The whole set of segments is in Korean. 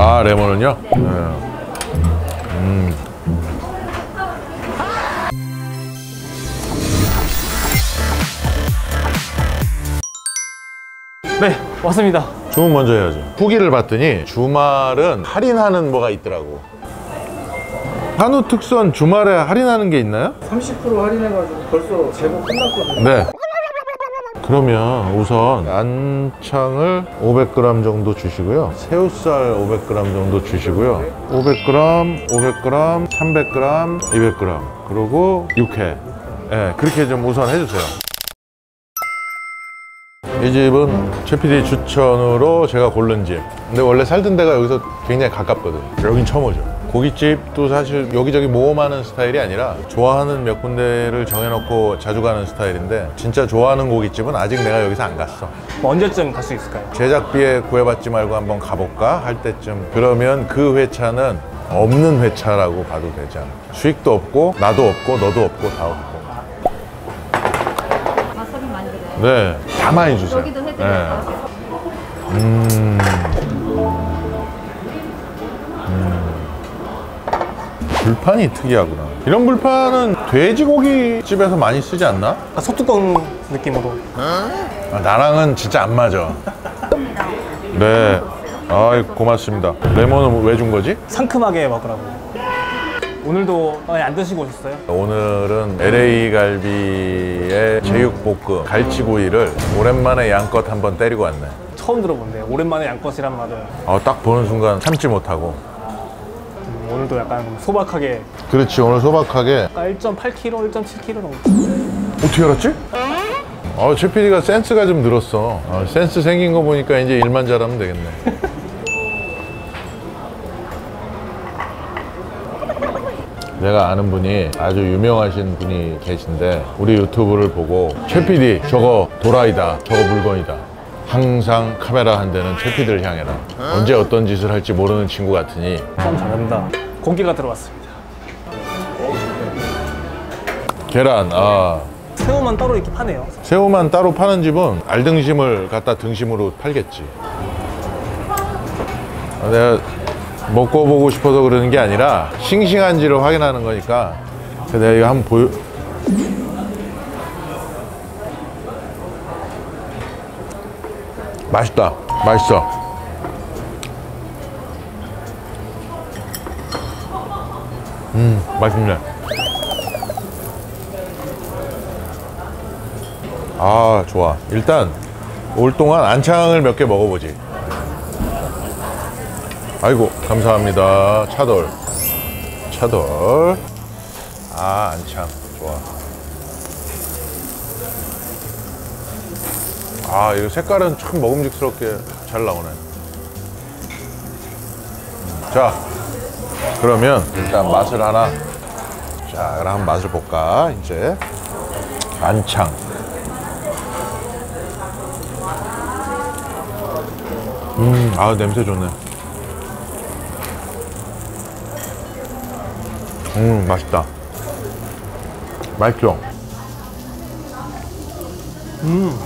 아 레몬은요? 네. 네, 왔습니다. 주문 먼저 해야죠 후기를 봤더니 주말은 할인하는 뭐가 있더라고 한우 특선 주말에 할인하는 게 있나요? 30% 할인해가지고 벌써 제목 끝났거든요. 네 그러면 우선 안창을 500g 정도 주시고요. 새우살 500g 정도 주시고요. 500g, 500g, 300g, 200g 그리고 육회. 네, 그렇게 좀 우선 해주세요. 이 집은 최 PD 추천으로 제가 고른 집. 근데 원래 살던 데가 여기서 굉장히 가깝거든 여긴 처음 오죠 고깃집도 사실 여기저기 모험하는 스타일이 아니라 좋아하는 몇 군데를 정해놓고 자주 가는 스타일인데 진짜 좋아하는 고깃집은 아직 내가 여기서 안 갔어 뭐 언제쯤 갈 수 있을까요? 제작비에 구애받지 말고 한번 가볼까 할 때쯤 그러면 그 회차는 없는 회차라고 봐도 되지 않을까 수익도 없고 나도 없고 너도 없고 다 없고 와사비 많이 드려요. 네, 다 많이 주세요 여기도 해드릴까요? 음. 불판이 특이하구나. 이런 불판은 돼지고기 집에서 많이 쓰지 않나? 약간 소뚜껑 느낌으로. 아, 나랑은 진짜 안 맞아. 네. 아, 고맙습니다. 레몬은 왜 준 거지? 상큼하게 먹으라고. 오늘도 많이 안 드시고 오셨어요? 오늘은 LA 갈비의 제육볶음 갈치구이를 오랜만에 양껏 한번 때리고 왔네. 처음 들어본대요. 오랜만에 양껏이란 말은. 아, 딱 보는 순간 참지 못하고. 음, 오늘도 약간 소박하게 그렇지, 오늘 소박하게. 1.8kg, 1.7kg 정도. 어떻게 알았지? 아, 최 PD가 센스가 좀 늘었어. 아, 센스 생긴 거 보니까 이제 일만 잘하면 되겠네. 내가 아는 분이 아주 유명하신 분이 계신데 우리 유튜브를 보고 최 PD 저거 도라이다 저거 물건이다 항상 카메라 한 대는 최 PD를 향해라 언제 어떤 짓을 할지 모르는 친구 같으니 참 잘한다. 고기가 들어왔습니다. 계란 아 새우만 따로 이렇게 파네요. 새우만 따로 파는 집은 알등심을 갖다 등심으로 팔겠지. 아, 내가 먹고 보고 싶어서 그러는 게 아니라 싱싱한지를 확인하는 거니까 내가 이거 한번 보여. 맛있다. 맛있어. 음, 맛있네. 아 좋아. 일단 올 동안 안창을 몇 개 먹어보지. 아이고 감사합니다. 차돌. 차돌. 아 안창. 좋아. 아 이거 색깔은 참 먹음직스럽게 잘 나오네. 음, 자 그러면 일단 맛을 하나 자 그럼 한번 맛을 볼까 이제 안창 음, 아 냄새 좋네. 음, 맛있다. 맛있죠? 음,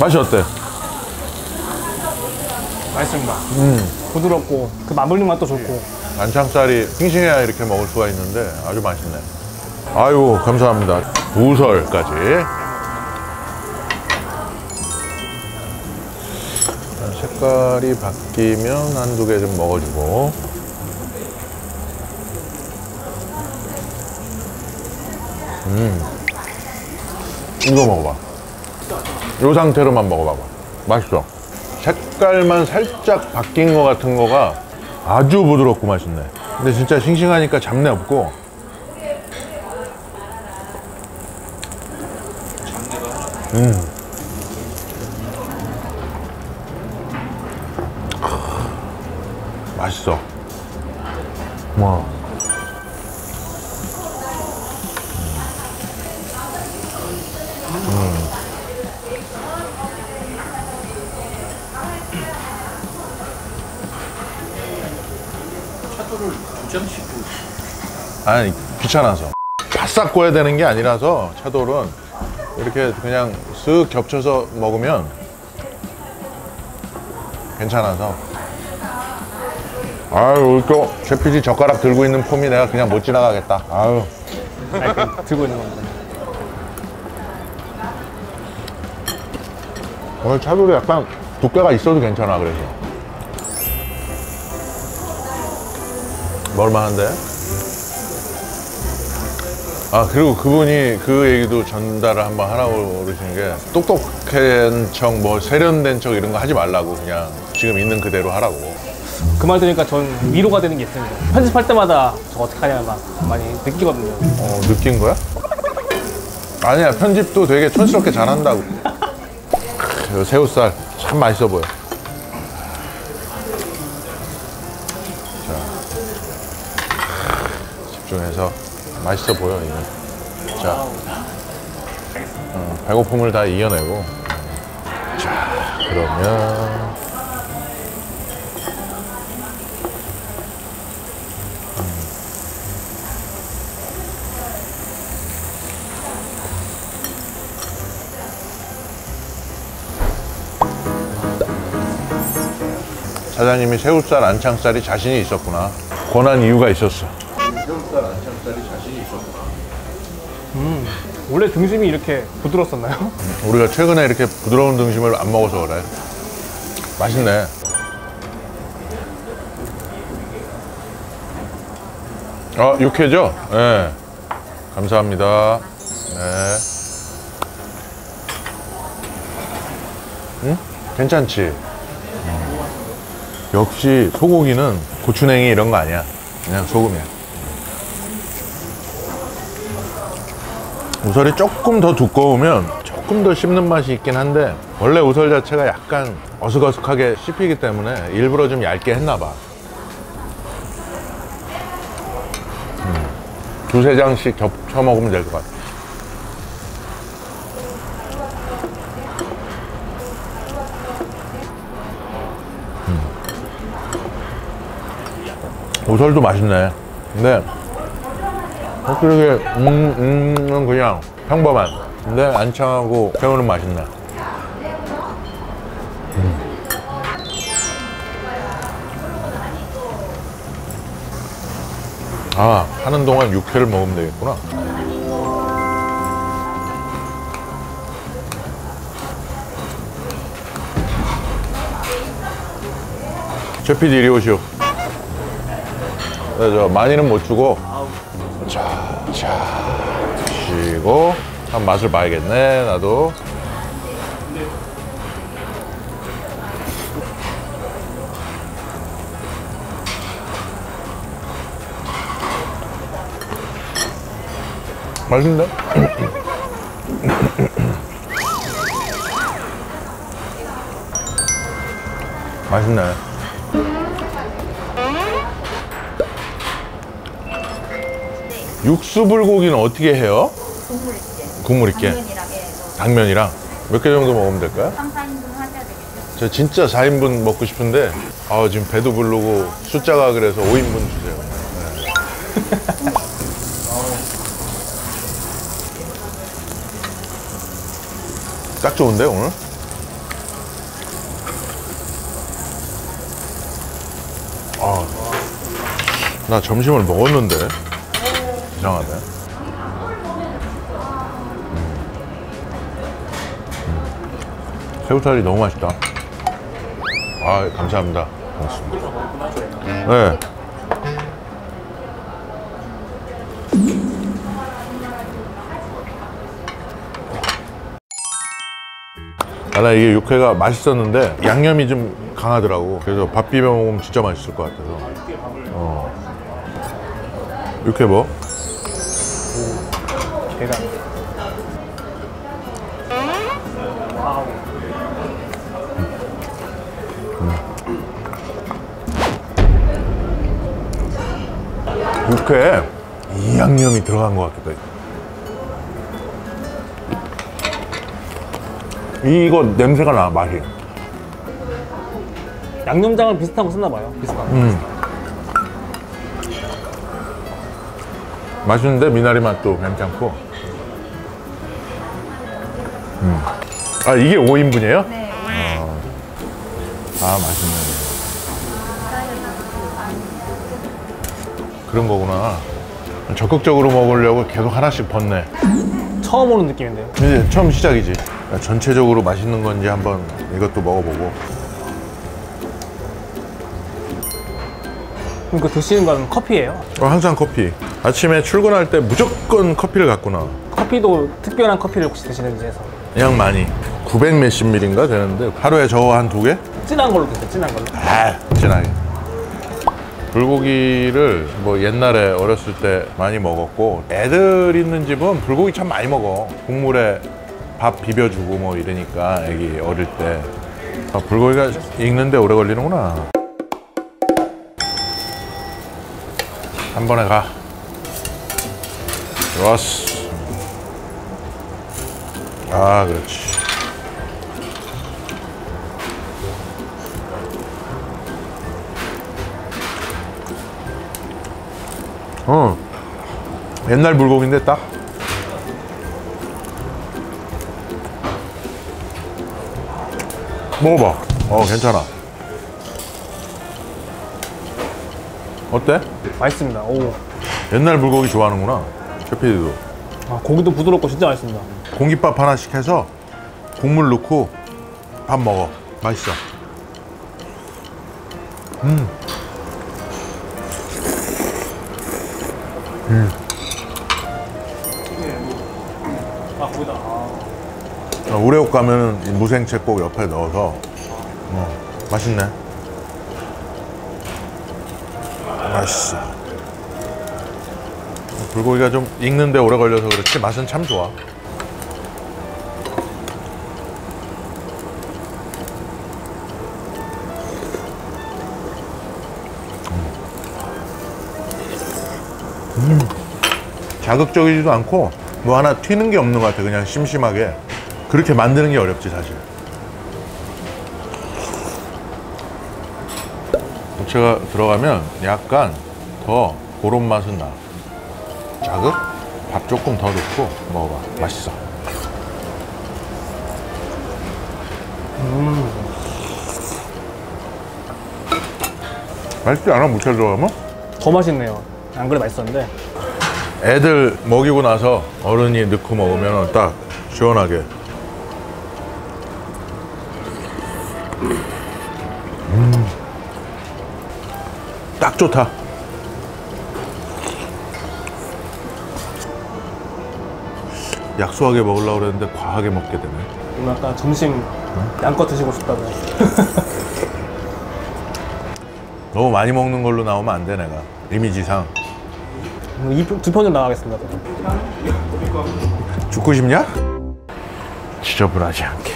맛이 어때? 맛있습니다. 부드럽고 그 마블링 맛도 좋고 안창살이 싱싱해야 이렇게 먹을 수가 있는데 아주 맛있네. 아유, 감사합니다. 우설까지. 일단 색깔이 바뀌면 한두 개 좀 먹어주고. 음. 이거 먹어봐. 이 상태로만 먹어봐봐. 맛있어. 색깔만 살짝 바뀐 것 같은 거가 아주 부드럽고 맛있네. 근데 진짜 싱싱하니까 잡내 없고. 음. 맛있어. 와. 아니 귀찮아서 바싹 구워야 되는 게 아니라서 차돌은 이렇게 그냥 쓱 겹쳐서 먹으면 괜찮아서 아유, 우리 또 최PD 젓가락 들고 있는 폼이 내가 그냥 못 지나가겠다. 아유. 아, 그 들고 있는 겁니다. 오늘 차돌이 약간 두께가 있어도 괜찮아, 그래서. 먹을만한데? 아, 그리고 그분이 그 얘기도 전달을 한번 하라고 그러시는 게 똑똑한 척, 뭐 세련된 척 이런 거 하지 말라고 그냥 지금 있는 그대로 하라고. 그 말 들으니까 전 위로가 되는 게 있습니다. 편집할 때마다 저 어떻게 하냐 막 많이 느끼거든요. 어, 느낀 거야? 아니야, 편집도 되게 촌스럽게 잘한다고. 크, 새우살 참 맛있어 보여. 집중해서 맛있어 보여, 이거. 자, 어, 배고픔을 다 이겨내고. 자, 그러면. 사장님이 새우살 안창살이 자신이 있었구나. 권한 이유가 있었어. 새우살 안창살이 자신이 있었구나. 원래 등심이 이렇게 부드럽었나요? 우리가 최근에 이렇게 부드러운 등심을 안 먹어서 그래. 맛있네. 아, 육회죠? 네. 감사합니다. 네. 응? 괜찮지? 음. 역시 소고기는 고추냉이 이런 거 아니야. 그냥 소금이야. 우설이 조금 더 두꺼우면 조금 더 씹는 맛이 있긴 한데 원래 우설 자체가 약간 어슥어슥하게 씹히기 때문에 일부러 좀 얇게 했나 봐. 음, 두세 장씩 겹쳐 먹으면 될 것 같아. 음. 우설도 맛있네. 근데 확실히 음, 음은 그냥 평범한. 근데 안창하고 새우는 맛있네. 음. 아 하는 동안 육회를 먹으면 되겠구나. 최PD 이리 오시오. 네, 저 많이는 못 주고 드시고 한 맛을 봐야겠네, 나도. 맛있는데? 맛있네. 육수 불고기는 어떻게 해요? 국물 있게. 당면이랑 몇 개 정도 먹으면 될까요? 3, 4인분 하셔야 되겠죠. 저 진짜 4인분 먹고 싶은데 아 지금 배도 부르고 숫자가 그래서 5인분 주세요 네. 딱 좋은데 오늘? 아, 나 점심을 먹었는데 이상하네. 새우살이 너무 맛있다. 아, 감사합니다. 고맙습니다. 네. 아, 나 이게 육회가 맛있었는데 양념이 좀 강하더라고. 그래서 밥 비벼 먹으면 진짜 맛있을 것 같아서. 어. 육회 뭐? 계란. 육회에 이 양념이 들어간 것 같기도 해. 이거 냄새가 나, 맛이. 양념장을 비슷한 거 썼나 봐요. 비슷한 거. 음. 맛있는데 미나리 맛도 괜찮고. 음. 아, 이게 5인분이에요? 네. 아, 맛있네. 그런 거구나. 적극적으로 먹으려고 계속 하나씩 벗네. 처음 오는 느낌인데요. 이제 처음 시작이지. 전체적으로 맛있는 건지 한번 이것도 먹어보고. 그 드시는 건 커피예요? 어, 항상 커피. 아침에 출근할 때 무조건 커피를 갖고 나. 커피도 특별한 커피를 혹시 드시는지 해서 그냥 많이. 900 몇십 밀인가 되는데 하루에 저거 한 두 개? 진한 걸로 드세요. 진한 걸로. 아, 진하게. 불고기를 뭐 옛날에 어렸을 때 많이 먹었고 애들 있는 집은 불고기 참 많이 먹어. 국물에 밥 비벼주고 뭐 이러니까 애기 어릴 때 아, 불고기가 익는데 오래 걸리는구나. 한 번에 가. 좋았어. 아, 그렇지. 어. 옛날 불고기인데 딱. 먹어봐. 어, 괜찮아. 어때? 맛있습니다. 오. 옛날 불고기 좋아하는구나. 최피디도. 아, 고기도 부드럽고 진짜 맛있습니다. 공깃밥 하나씩 해서 국물 넣고 밥 먹어. 맛있어. 아, 거기다. 아. 어, 우레옥 가면은 이 무생채 꼭 옆에 넣어서 어, 맛있네. 맛있어. 불고기가 좀 익는데 오래 걸려서 그렇지 맛은 참 좋아. 자극적이지도 않고 뭐 하나 튀는 게 없는 것 같아 그냥 심심하게 그렇게 만드는 게 어렵지 사실 부채가 들어가면 약간 더 그런 맛은 나 자극? 밥 조금 더 넣고 먹어봐 맛있어 맛있지 않아 무채 들어가면? 더 맛있네요. 안 그래 맛있었는데. 애들 먹이고 나서 어른이 넣고 먹으면 딱 시원하게. 음. 딱 좋다. 약소하게 먹으려고 그랬는데 과하게 먹게 되네. 오늘 아까 점심 양껏 드시고 싶다고. 너무 많이 먹는 걸로 나오면 안 돼, 내가. 이미지상. 이두 편으로 나가겠습니다. 죽고 싶냐? 지저분하지 않게.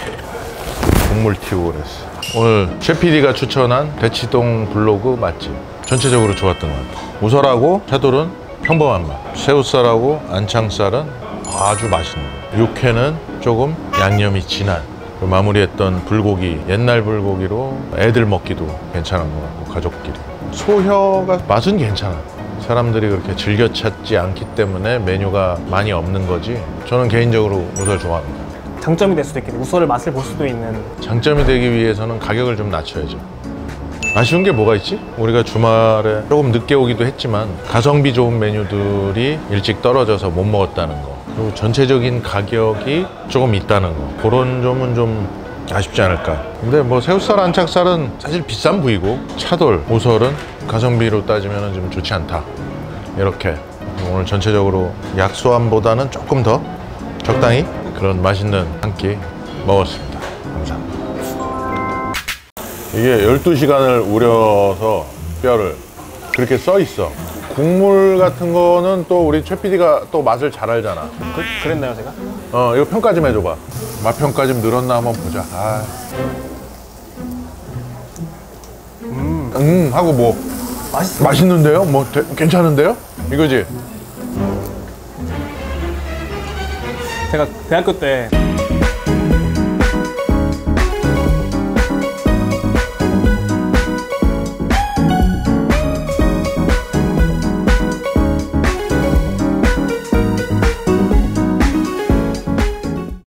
국물 튀고 그랬어. 오늘 최 PD가 추천한 대치동 블로그 맛집. 전체적으로 좋았던 것 같아. 우설하고 차돌은 평범한 맛. 새우살하고 안창살은 아주 맛있는 거. 육회는 조금 양념이 진한. 마무리했던 불고기 옛날 불고기로 애들 먹기도 괜찮은 것 같고 가족끼리. 소혀가 맛은 괜찮아 사람들이 그렇게 즐겨 찾지 않기 때문에 메뉴가 많이 없는 거지 저는 개인적으로 우설 좋아합니다 장점이 될 수도 있겠네요. 우설을 맛을 볼 수도 있는. 장점이 되기 위해서는 가격을 좀 낮춰야죠 아쉬운 게 뭐가 있지? 우리가 주말에 조금 늦게 오기도 했지만 가성비 좋은 메뉴들이 일찍 떨어져서 못 먹었다는 거 그리고 전체적인 가격이 조금 있다는 거 그런 점은 좀 아쉽지 않을까 근데 뭐 새우살 안착살은 사실 비싼 부위고 차돌, 우설은 가성비로 따지면 좀 좋지 않다 이렇게 오늘 전체적으로 약소함보다는 조금 더 적당히 그런 맛있는 한 끼 먹었습니다 감사합니다 이게 12시간을 우려서 뼈를 그렇게 써 있어. 국물 같은 거는 또 우리 최 PD가 또 맛을 잘 알잖아. 그, 그랬나요, 제가? 어, 이거 평가 좀 해줘봐. 맛 평가 좀 늘었나 한번 보자. 아. 음, 하고 뭐 맛있어. 맛있는데요? 뭐 되- 괜찮은데요? 이거지? 제가 대학교 때